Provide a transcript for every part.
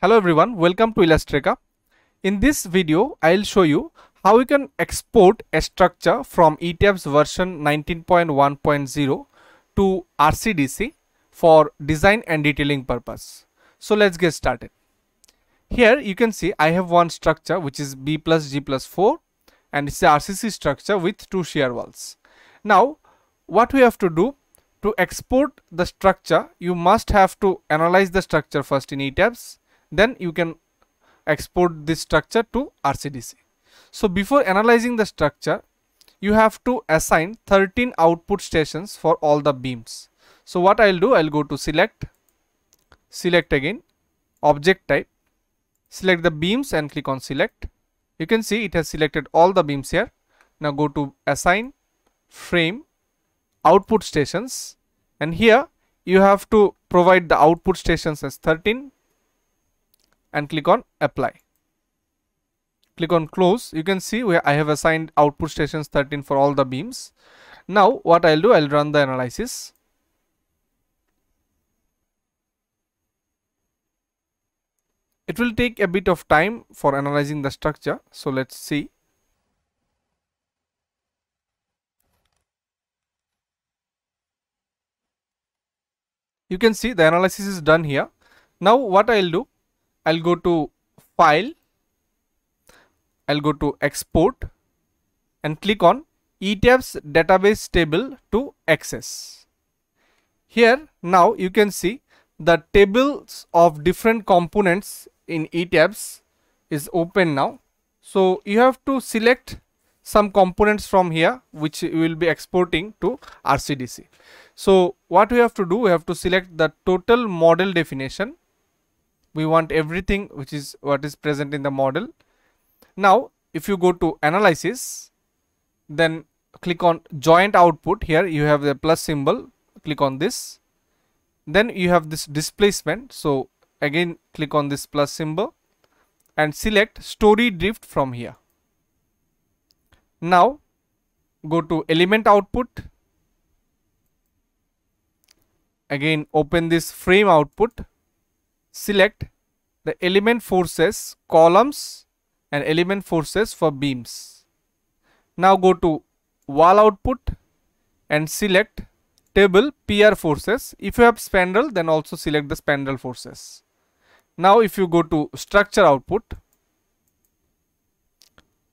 Hello everyone, welcome to Ilustraca. In this video, I'll show you how you can export a structure from ETABS version 19.1.0 to RCDC for design and detailing purpose. So let's get started. Here you can see I have one structure which is B plus G plus 4 and it's a RCC structure with two shear walls. Now what we have to do to export the structure you must have to analyze the structure first in ETABS then you can export this structure to RCDC. So before analyzing the structure you have to assign 13 output stations for all the beams. So what I'll do I'll go to select select again object type select the beams and click on select you can see it has selected all the beams here now go to assign frame output stations and here you have to provide the output stations as 13 and click on apply. Click on close. You can see where I have assigned output stations 13 for all the beams. Now what I'll do I'll run the analysis. It will take a bit of time for analyzing the structure. So let's see. You can see the analysis is done here. Now what I'll do I'll go to file. I'll go to export and click on ETABS database table to access. Here now you can see the tables of different components in ETABS is open now. So you have to select some components from here which you will be exporting to RCDC so what we have to do, we have to select the total model definition. We want everything which is what is present in the model. Now, if you go to analysis, then click on joint output. Here you have the plus symbol. Click on this. Then you have this displacement. So again, click on this plus symbol and select story drift from here. Now go to element output again open this frame output select the element forces columns and element forces for beams. Now go to wall output and select table pier forces. If you have spandrel then also select the spandrel forces. Now if you go to structure output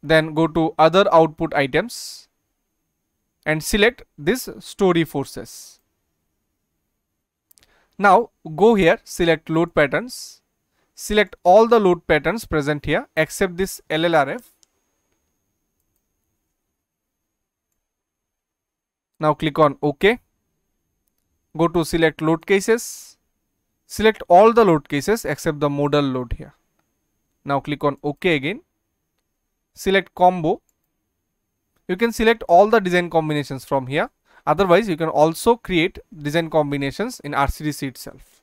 then go to other output items and select this story forces. Now go here, select load patterns, select all the load patterns present here except this LLRF. Now click on OK. Go to select load cases. Select all the load cases except the modal load here. Now click on OK again. Select combo. You can select all the design combinations from here Otherwise, you can also create design combinations in RCDC itself.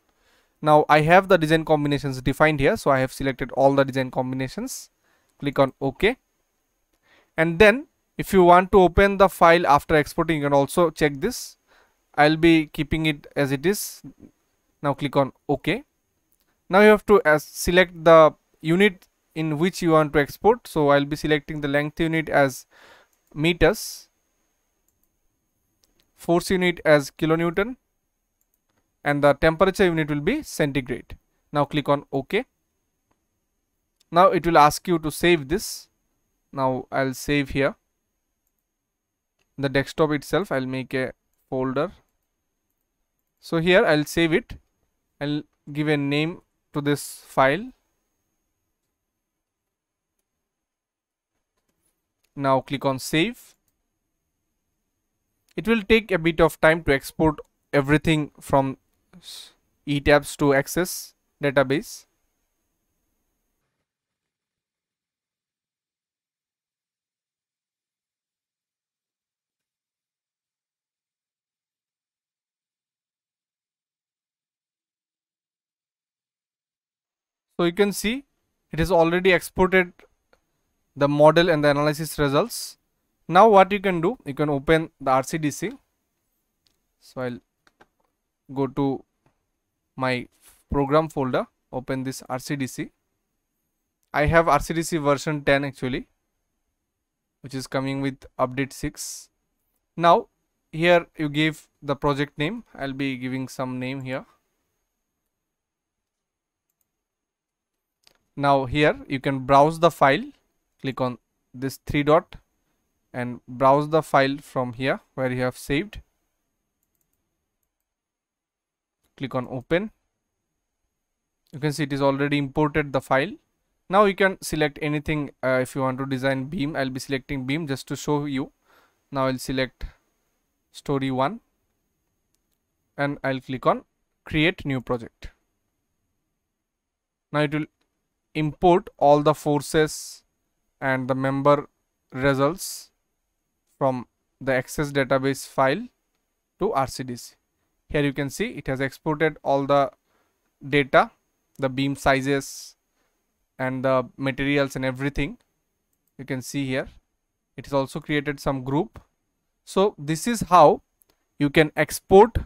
Now I have the design combinations defined here. So I have selected all the design combinations. Click on OK. And then if you want to open the file after exporting, you can also check this. I'll be keeping it as it is. Now click on OK. Now you have to uh, select the unit in which you want to export. So I'll be selecting the length unit as meters force unit as kilonewton and the temperature unit will be centigrade. Now click on OK. Now it will ask you to save this. Now I'll save here. The desktop itself I'll make a folder. So here I'll save it. I'll give a name to this file. Now click on save it will take a bit of time to export everything from ETABS to Access database. So you can see it has already exported the model and the analysis results now what you can do you can open the RCDC so I'll go to my program folder open this RCDC I have RCDC version 10 actually which is coming with update 6 now here you give the project name. I'll be giving some name here. Now here you can browse the file. Click on this three dot and browse the file from here where you have saved click on open. You can see it is already imported the file. Now you can select anything uh, if you want to design beam. I'll be selecting beam just to show you. Now I'll select story 1 and I'll click on create new project. Now it will import all the forces and the member results from the access database file to RCDC here you can see it has exported all the data the beam sizes and the materials and everything you can see here it has also created some group so this is how you can export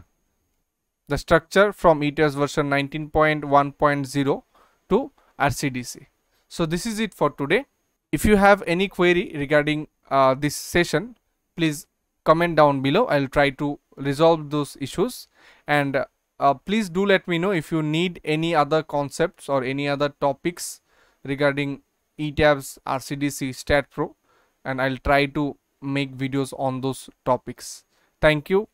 the structure from ETABS version 19.1.0 to RCDC. So this is it for today. If you have any query regarding uh, this session, please comment down below. I'll try to resolve those issues and uh, please do let me know if you need any other concepts or any other topics regarding ETABS RCDC STAAD Pro and I'll try to make videos on those topics. Thank you.